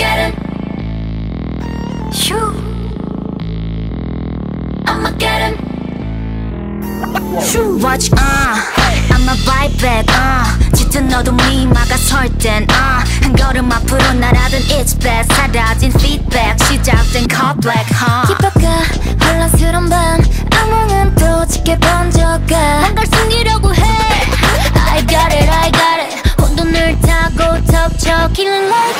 get him. Shoo. I'ma get him. Shoo. Watch, uh. I'ma bite back, uh. 짙은 어둠이 막아설 땐, uh. 한 걸음 앞으로 날아든 it's bad. 사라진 feedback. 시작된 cut black, huh. 깊어가 혼란스런 밤. 악몽은 또 지켜본 적가. 뭔걸 숨기려고 해. I got it, I got it. 혼돈을 타고 덮쳐 killing like.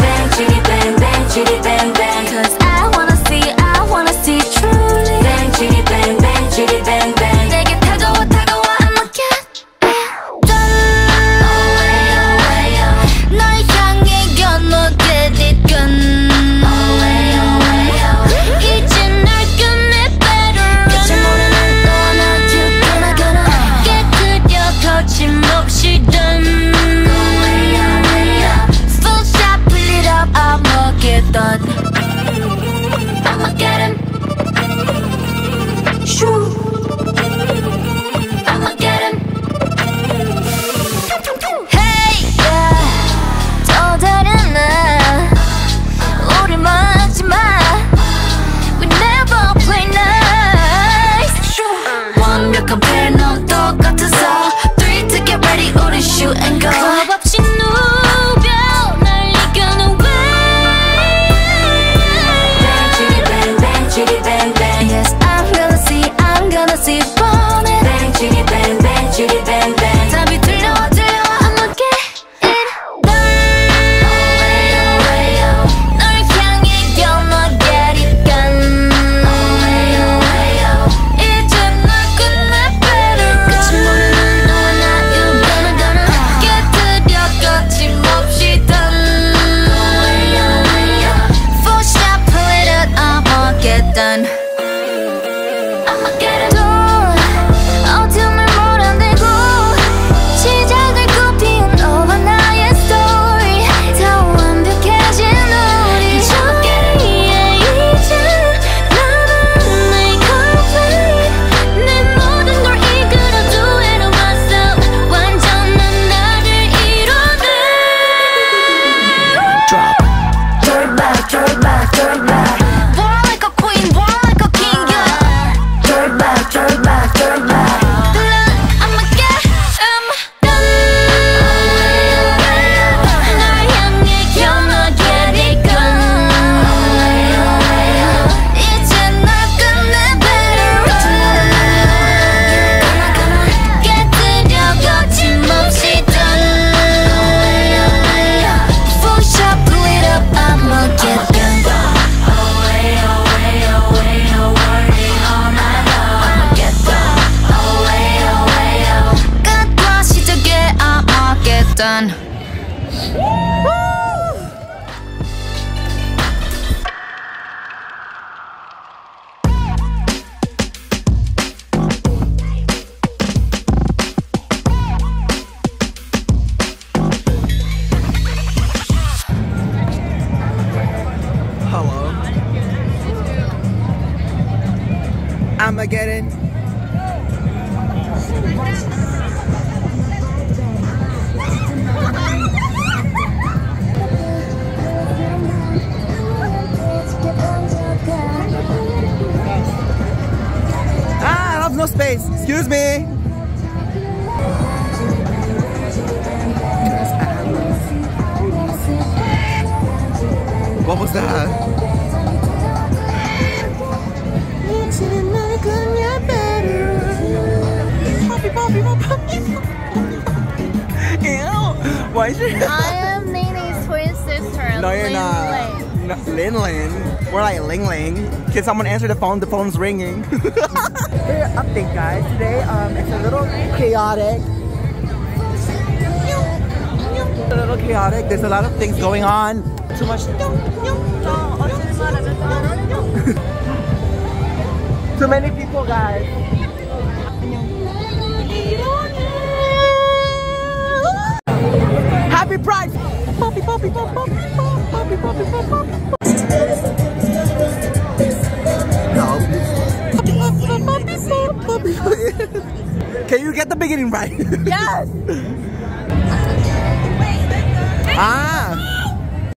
done. Armageddon. no space. Excuse me. What was that? Ew. Why is it? I am Nene's twin sister. No, you're not. Lane. Lin Lin. We're like Ling Ling. Can someone answer the phone? The phone's ringing. We're update, guys. Today, um, it's a little chaotic. A little chaotic. There's a lot of things going on. Too much. Too many people, guys. Happy Pride! Poppy, poppy, poppy, poppy. Can you get the beginning right? Yes! ah!